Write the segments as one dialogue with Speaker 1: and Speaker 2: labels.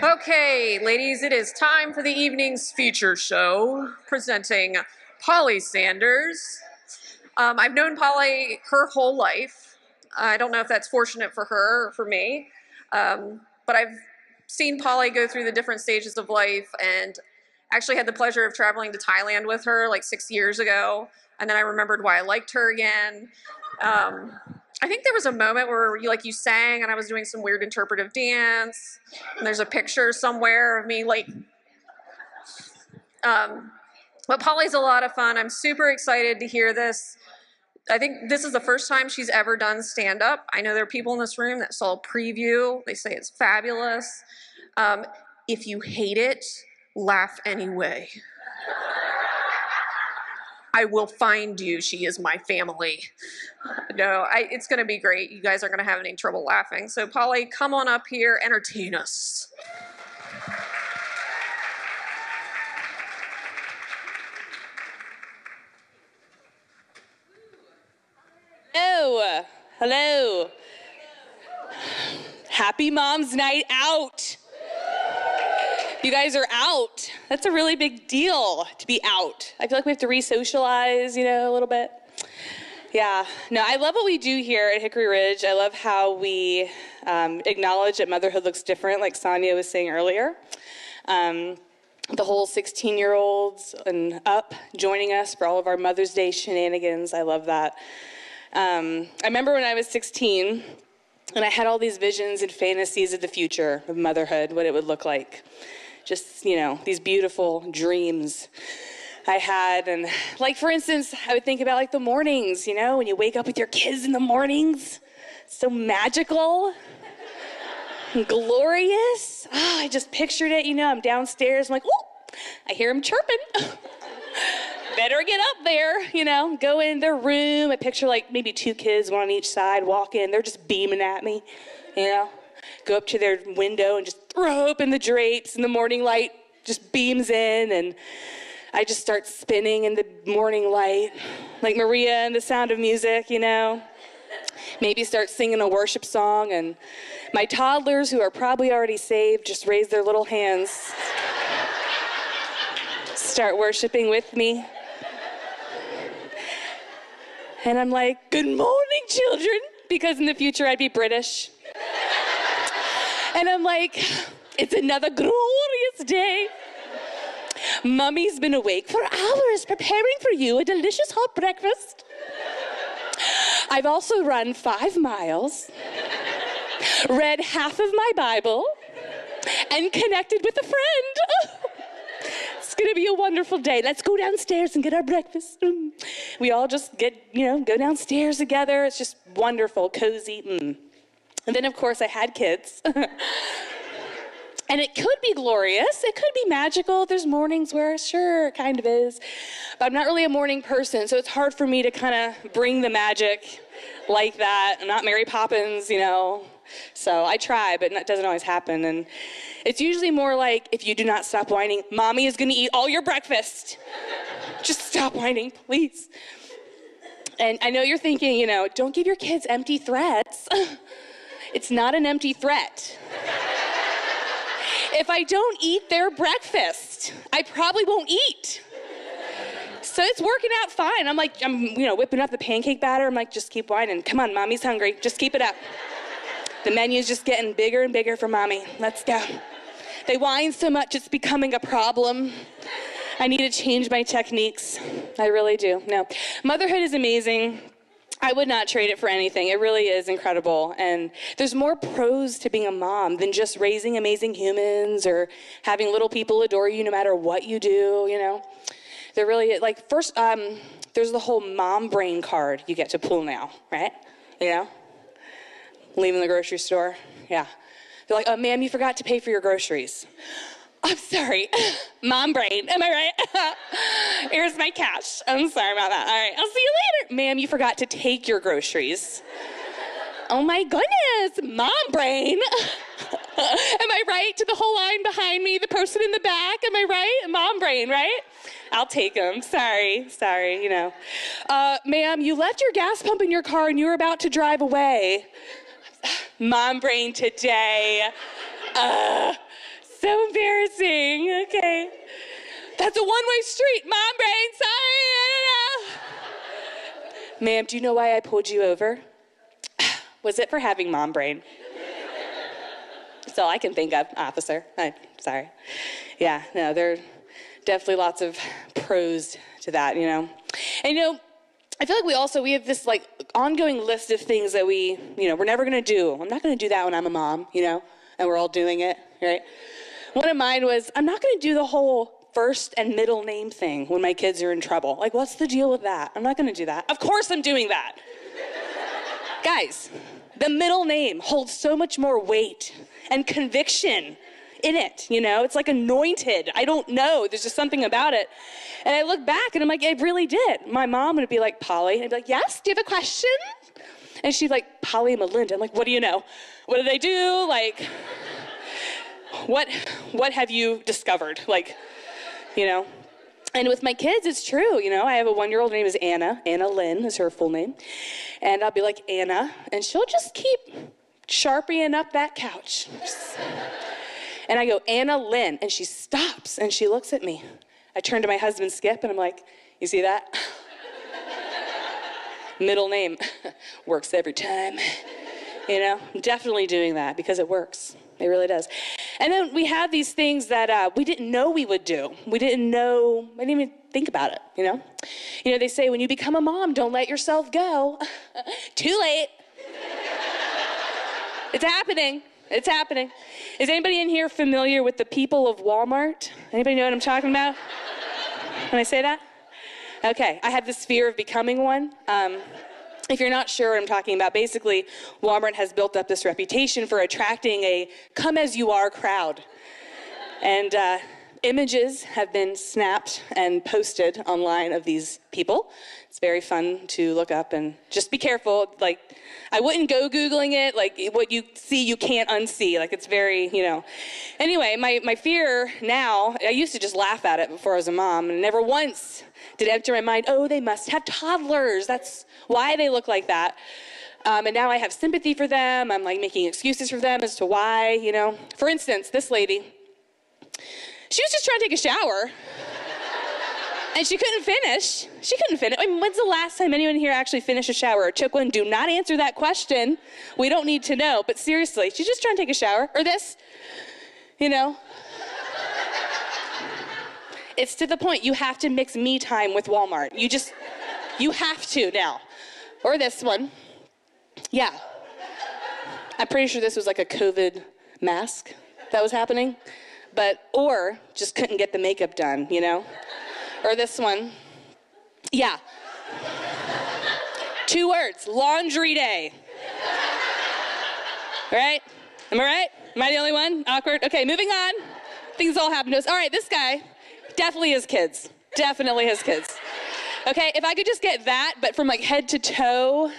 Speaker 1: Okay, ladies, it is time for the evening's feature show presenting Polly Sanders. Um, I've known Polly her whole life. I don't know if that's fortunate for her or for me, um, but I've seen Polly go through the different stages of life and actually had the pleasure of traveling to Thailand with her like six years ago. And then I remembered why I liked her again. Um, I think there was a moment where you like you sang and I was doing some weird interpretive dance. And there's a picture somewhere of me like um but Polly's a lot of fun. I'm super excited to hear this. I think this is the first time she's ever done stand up. I know there are people in this room that saw a preview. They say it's fabulous. Um, if you hate it, laugh anyway. I will find you. She is my family. No, I, it's going to be great. You guys aren't going to have any trouble laughing. So, Polly, come on up here, entertain us.
Speaker 2: Hello. Hello. Happy Mom's Night Out. You guys are out. That's a really big deal to be out. I feel like we have to re socialize, you know, a little bit. Yeah, no, I love what we do here at Hickory Ridge. I love how we um, acknowledge that motherhood looks different, like Sonya was saying earlier. Um, the whole 16 year olds and up joining us for all of our Mother's Day shenanigans. I love that. Um, I remember when I was 16 and I had all these visions and fantasies of the future of motherhood, what it would look like. Just, you know, these beautiful dreams I had. And, like, for instance, I would think about like the mornings, you know, when you wake up with your kids in the mornings. So magical and glorious. Oh, I just pictured it, you know, I'm downstairs, I'm like, oh, I hear them chirping. better get up there, you know, go in their room. I picture like maybe two kids, one on each side, walk in. They're just beaming at me, you know. Go up to their window and just throw and the drapes, and the morning light just beams in, and I just start spinning in the morning light, like Maria and the sound of music, you know. Maybe start singing a worship song, and my toddlers, who are probably already saved, just raise their little hands. Start worshiping with me. And I'm like, good morning, children, because in the future I'd be British. And I'm like, it's another glorious day. Mummy's been awake for hours preparing for you a delicious hot breakfast. I've also run five miles, read half of my Bible, and connected with a friend. it's gonna be a wonderful day. Let's go downstairs and get our breakfast. Mm. We all just get, you know, go downstairs together. It's just wonderful, cozy. Mm. And then, of course, I had kids. And it could be glorious. It could be magical. There's mornings where, sure, it kind of is. But I'm not really a morning person, so it's hard for me to kind of bring the magic like that. I'm not Mary Poppins, you know. So I try, but it doesn't always happen. And it's usually more like if you do not stop whining, mommy is going to eat all your breakfast. Just stop whining, please. And I know you're thinking, you know, don't give your kids empty threats. it's not an empty threat if I don't eat their breakfast, I probably won't eat. So it's working out fine. I'm like, I'm, you know, whipping up the pancake batter. I'm like, just keep whining. Come on, mommy's hungry. Just keep it up. The menu's just getting bigger and bigger for mommy. Let's go. They whine so much, it's becoming a problem. I need to change my techniques. I really do. No. Motherhood is amazing. I would not trade it for anything. It really is incredible. And there's more pros to being a mom than just raising amazing humans or having little people adore you no matter what you do, you know. There really like first um, there's the whole mom brain card you get to pull now, right? You know? Leaving the grocery store. Yeah. They're like, "Oh, ma'am, you forgot to pay for your groceries." I'm sorry. Mom brain. Am I right? Here's my cash. I'm sorry about that. All right. I'll see you later. Ma'am, you forgot to take your groceries. oh my goodness. Mom brain. Am I right? To the whole line behind me, the person in the back. Am I right? Mom brain, right? I'll take them. Sorry. Sorry, you know. Uh, ma'am, you left your gas pump in your car and you were about to drive away. Mom brain today. Uh, so embarrassing. Okay. That's a one way street. Mom brain, sorry. I don't know. Ma'am, do you know why I pulled you over? Was it for having mom brain? That's all I can think of, officer. I'm sorry. Yeah, no, there are definitely lots of pros to that, you know. And you know, I feel like we also we have this like ongoing list of things that we, you know, we're never gonna do. I'm not gonna do that when I'm a mom, you know, and we're all doing it, right? One of mine was I'm not gonna do the whole first and middle name thing when my kids are in trouble. Like, what's the deal with that? I'm not gonna do that. Of course I'm doing that. Guys, the middle name holds so much more weight and conviction in it, you know? It's like anointed. I don't know. There's just something about it. And I look back and I'm like, it really did. My mom would be like, Polly. And I'd be like, yes, do you have a question? And she'd like, Polly Melinda. I'm like, what do you know? What do they do? Like, what, what have you discovered? Like, you know? And with my kids, it's true. You know, I have a one year old, name is Anna. Anna Lynn is her full name. And I'll be like, Anna. And she'll just keep sharpieing up that couch. And I go, Anna Lynn. And she stops and she looks at me. I turn to my husband, Skip, and I'm like, You see that? Middle name works every time. You know, I'm definitely doing that because it works. It really does. And then we have these things that uh, we didn't know we would do. We didn't know, I didn't even think about it, you know? You know, they say when you become a mom, don't let yourself go. Too late. it's happening. It's happening. Is anybody in here familiar with the people of Walmart? Anybody know what I'm talking about? Can I say that? Okay, I have this fear of becoming one. Um, if you're not sure what I'm talking about, basically, Walmart has built up this reputation for attracting a come as you are crowd. And uh, images have been snapped and posted online of these people. It's very fun to look up and just be careful. Like, I wouldn't go Googling it. Like, what you see, you can't unsee. Like, it's very, you know. Anyway, my, my fear now, I used to just laugh at it before I was a mom, and never once did it enter my mind, oh, they must have toddlers. That's why they look like that. Um, and now I have sympathy for them. I'm like making excuses for them as to why, you know. For instance, this lady, she was just trying to take a shower. and she couldn't finish. She couldn't finish. I mean, when's the last time anyone here actually finished a shower or took one? Do not answer that question. We don't need to know. But seriously, she's just trying to take a shower. Or this, you know. it's to the point you have to mix me time with Walmart. You just, you have to now. Or this one. Yeah. I'm pretty sure this was like a COVID mask that was happening. But, or just couldn't get the makeup done, you know? Or this one. Yeah. Two words laundry day. Right? Am I right? Am I the only one? Awkward? Okay, moving on. Things all happen to us. All right, this guy definitely has kids. Definitely has kids. Okay, if I could just get that, but from like head to toe,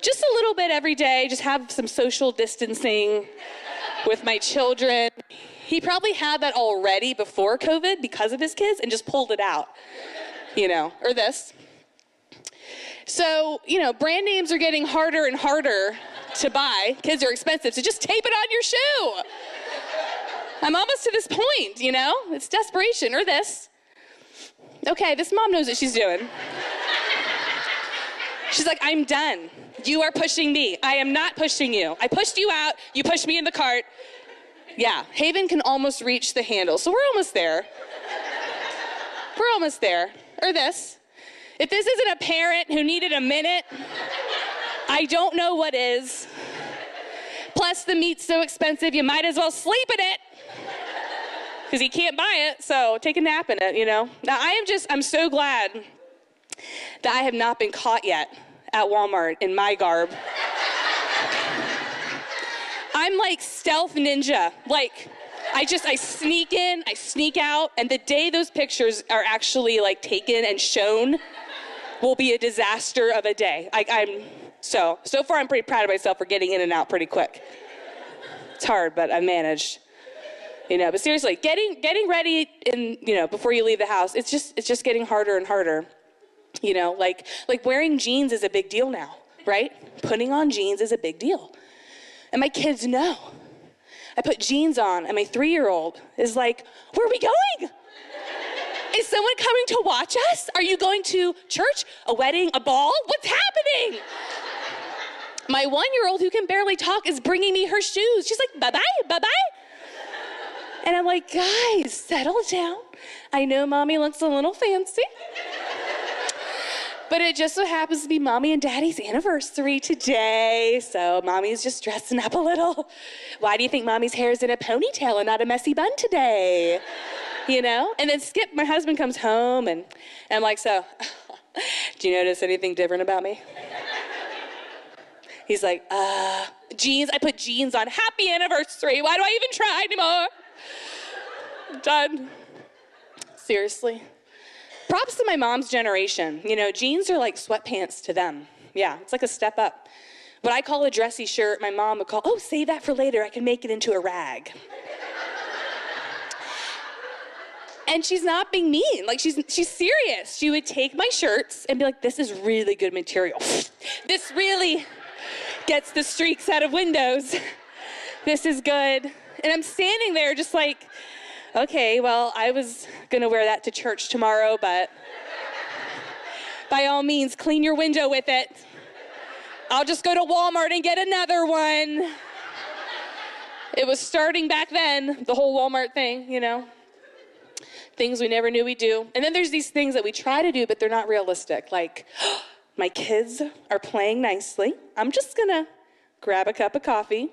Speaker 2: just a little bit every day, just have some social distancing with my children. He probably had that already before COVID because of his kids and just pulled it out, you know, or this. So, you know, brand names are getting harder and harder to buy. Kids are expensive, so just tape it on your shoe. I'm almost to this point, you know? It's desperation, or this. Okay, this mom knows what she's doing. She's like, I'm done. You are pushing me. I am not pushing you. I pushed you out. You pushed me in the cart. Yeah, Haven can almost reach the handle. So we're almost there. We're almost there. Or this. If this isn't a parent who needed a minute, I don't know what is. Plus, the meat's so expensive, you might as well sleep in it because you can't buy it, so take a nap in it, you know? Now, I am just, I'm so glad that I have not been caught yet at Walmart in my garb. I'm like stealth ninja. Like, I just, I sneak in, I sneak out, and the day those pictures are actually like taken and shown will be a disaster of a day. I, I'm, so, so far I'm pretty proud of myself for getting in and out pretty quick. It's hard, but I managed you know but seriously getting getting ready in you know before you leave the house it's just it's just getting harder and harder you know like like wearing jeans is a big deal now right putting on jeans is a big deal and my kids know I put jeans on, and my three year old is like, Where are we going? Is someone coming to watch us? Are you going to church, a wedding, a ball? What's happening? My one year old who can barely talk is bringing me her shoes. She's like, bye bye, bye bye. And I'm like, guys, settle down. I know mommy looks a little fancy. But it just so happens to be mommy and daddy's anniversary today. So mommy's just dressing up a little. Why do you think mommy's hair is in a ponytail and not a messy bun today? You know? And then Skip, my husband, comes home and, and I'm like, so, do you notice anything different about me? He's like, uh, jeans. I put jeans on. Happy anniversary. Why do I even try anymore? done. Seriously. Props to my mom's generation. You know, jeans are like sweatpants to them. Yeah, it's like a step up. What I call a dressy shirt, my mom would call, oh, save that for later. I can make it into a rag. and she's not being mean. Like she's she's serious. She would take my shirts and be like, "This is really good material. this really gets the streaks out of windows. This is good." And I'm standing there just like, okay, well, I was gonna wear that to church tomorrow, but by all means, clean your window with it. I'll just go to Walmart and get another one. It was starting back then, the whole Walmart thing, you know. Things we never knew we do. And then there's these things that we try to do, but they're not realistic. Like, my kids are playing nicely. I'm just gonna grab a cup of coffee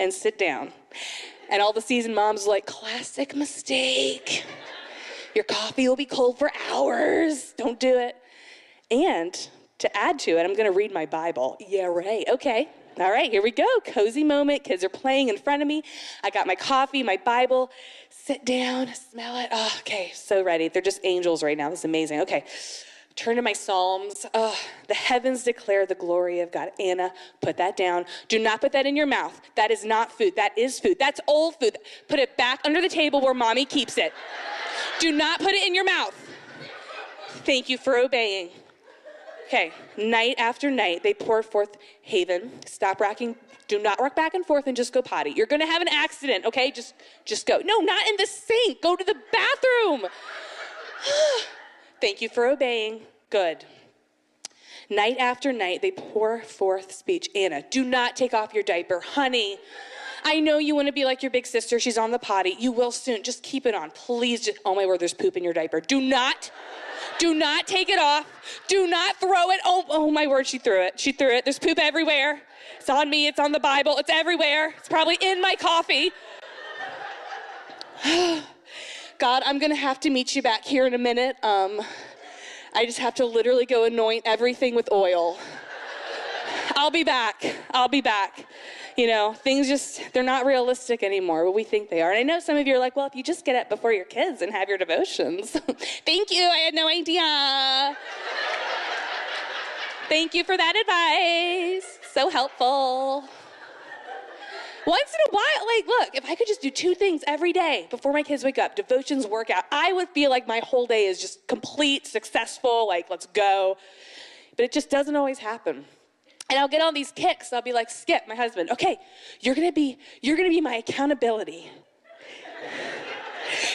Speaker 2: and sit down. And all the seasoned moms are like, classic mistake. Your coffee will be cold for hours. Don't do it. And to add to it, I'm going to read my Bible. Yeah, right. Okay. All right, here we go. Cozy moment. Kids are playing in front of me. I got my coffee, my Bible. Sit down, smell it. Oh, okay, so ready. They're just angels right now. This is amazing. Okay turn to my Psalms. Oh, the heavens declare the glory of God. Anna, put that down. Do not put that in your mouth. That is not food. That is food. That's old food. Put it back under the table where mommy keeps it. Do not put it in your mouth. Thank you for obeying. Okay, night after night, they pour forth Haven. Stop rocking. Do not rock back and forth and just go potty. You're gonna have an accident, okay? Just just go. No, not in the sink. Go to the bathroom. Thank you for obeying. Good. Night after night, they pour forth speech. Anna, do not take off your diaper. Honey, I know you want to be like your big sister. She's on the potty. You will soon. Just keep it on. Please. Just, oh my word, there's poop in your diaper. Do not, do not take it off. Do not throw it. Oh, oh my word, she threw it. She threw it. There's poop everywhere. It's on me. It's on the Bible. It's everywhere. It's probably in my coffee. God, I'm going to have to meet you back here in a minute. Um, I just have to literally go anoint everything with oil. I'll be back. I'll be back. You know, things just, they're not realistic anymore, but we think they are. And I know some of you are like, well, if you just get up before your kids and have your devotions. Thank you. I had no idea. Thank you for that advice. So helpful. Once in a while, like, look, if I could just do two things every day before my kids wake up, devotions, workout, I would feel like my whole day is just complete, successful, like, let's go. But it just doesn't always happen. And I'll get on these kicks. I'll be like, Skip, my husband, okay, you're gonna be, you're gonna be my accountability.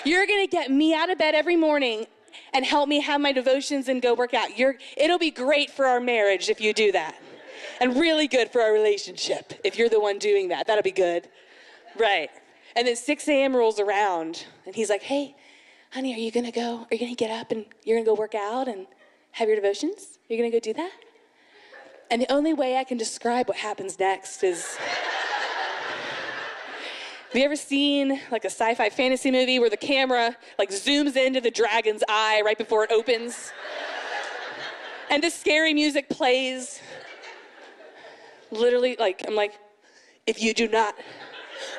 Speaker 2: you're gonna get me out of bed every morning and help me have my devotions and go work out. You're, it'll be great for our marriage if you do that and really good for our relationship if you're the one doing that. That'll be good. Right. And then 6 a.m. rolls around, and he's like, hey, honey, are you gonna go? Are you gonna get up and you're gonna go work out and have your devotions? You're gonna go do that? And the only way I can describe what happens next is. Have you ever seen like a sci-fi fantasy movie where the camera like zooms into the dragon's eye right before it opens? And the scary music plays literally, like, I'm like, if you do not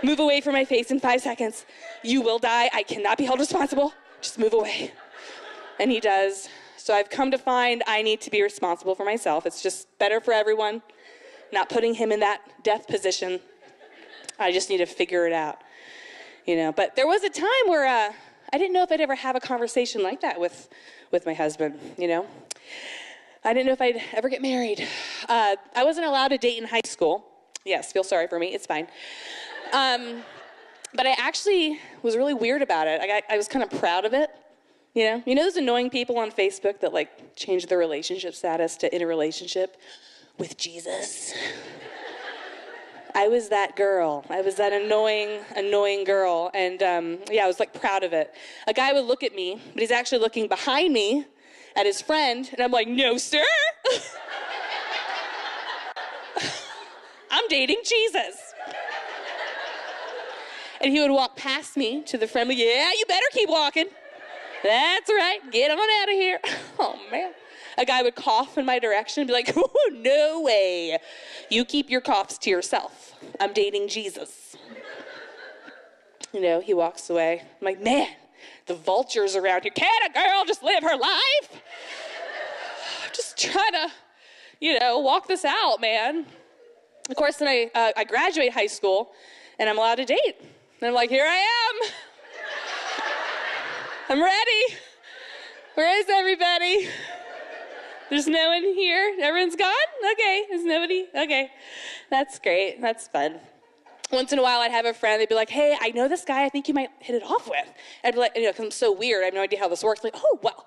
Speaker 2: move away from my face in five seconds, you will die. I cannot be held responsible. Just move away. And he does. So I've come to find I need to be responsible for myself. It's just better for everyone, not putting him in that death position. I just need to figure it out. You know, but there was a time where uh, I didn't know if I'd ever have a conversation like that with, with my husband, you know? I didn't know if I'd ever get married. Uh, I wasn't allowed to date in high school. Yes, feel sorry for me. It's fine. Um, but I actually was really weird about it. I, got, I was kind of proud of it. You know, you know those annoying people on Facebook that like change their relationship status to in a relationship with Jesus. I was that girl. I was that annoying, annoying girl. And um, yeah, I was like proud of it. A guy would look at me, but he's actually looking behind me at his friend. And I'm like, no, sir. I'm dating Jesus. And he would walk past me to the friend, yeah, you better keep walking. That's right, get on out of here. Oh man. A guy would cough in my direction and be like, oh, no way. You keep your coughs to yourself. I'm dating Jesus. You know, he walks away. I'm like, man, the vultures around here. Can a girl just live her life? I'm just trying to, you know, walk this out, man. Of course, then I, uh, I graduate high school and I'm allowed to date. And I'm like, here I am. I'm ready. Where is everybody? There's no one here. Everyone's gone? Okay. There's nobody? Okay. That's great. That's fun. Once in a while, I'd have a friend. They'd be like, "Hey, I know this guy. I think you might hit it off with." I'd be like, "You know, because I'm so weird. I have no idea how this works." Like, "Oh, well,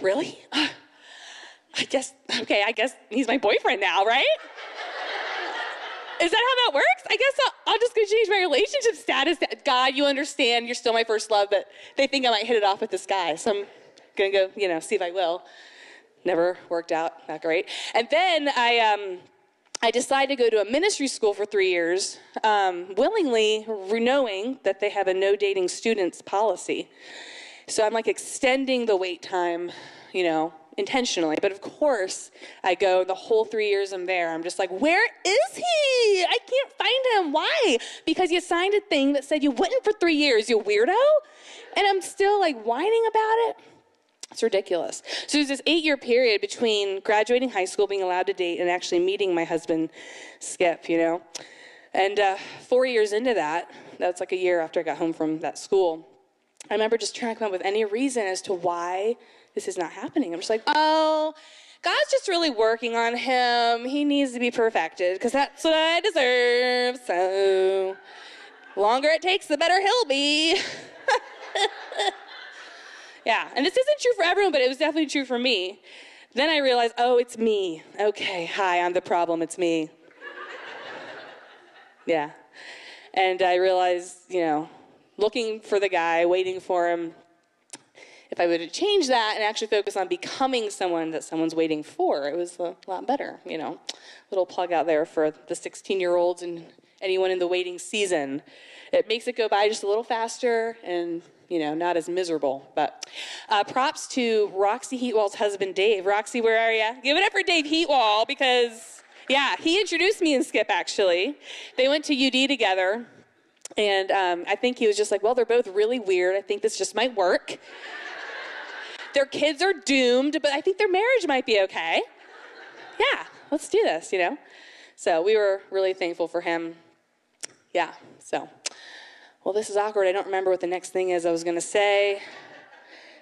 Speaker 2: really? I guess. Okay, I guess he's my boyfriend now, right?" Is that how that works? I guess I'll, I'll, just go change my relationship status. God, you understand, you're still my first love, but they think I might hit it off with this guy. So I'm gonna go, you know, see if I will. Never worked out, not great. And then I, um, I decided to go to a ministry school for three years, um, willingly knowing that they have a no dating students policy. So I'm like extending the wait time, you know, intentionally. But of course, I go the whole three years I'm there. I'm just like, where is he? I can't find him. Why? Because you signed a thing that said you wouldn't for three years, you weirdo. And I'm still like whining about it. It's ridiculous. So there's this eight year period between graduating high school, being allowed to date, and actually meeting my husband, Skip, you know. And uh, four years into that, that's like a year after I got home from that school, I remember just trying to come up with any reason as to why this is not happening. I'm just like, oh, God's just really working on him. He needs to be perfected because that's what I deserve. So, longer it takes, the better he'll be. yeah, and this isn't true for everyone, but it was definitely true for me. Then I realized, oh, it's me. Okay, hi, I'm the problem. It's me. yeah. And I realized, you know, looking for the guy, waiting for him, if I would have changed that and actually focus on becoming someone that someone's waiting for, it was a lot better, you know. Little plug out there for the 16 year olds and anyone in the waiting season. It makes it go by just a little faster and, you know, not as miserable. But uh, props to Roxy Heatwole's husband, Dave. Roxy, where are you? Give it up for Dave Heatwall because, yeah, he introduced me and Skip actually. They went to UD together. And um, I think he was just like, well, they're both really weird. I think this just might work. Their kids are doomed, but I think their marriage might be okay. Yeah, let's do this, you know? So we were really thankful for him. Yeah, so. Well, this is awkward. I don't remember what the next thing is I was going to say.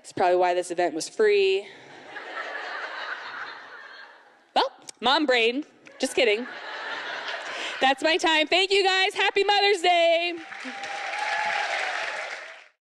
Speaker 2: It's probably why this event was free. well, mom brain. Just kidding. That's my time. Thank you guys. Happy Mother's Day.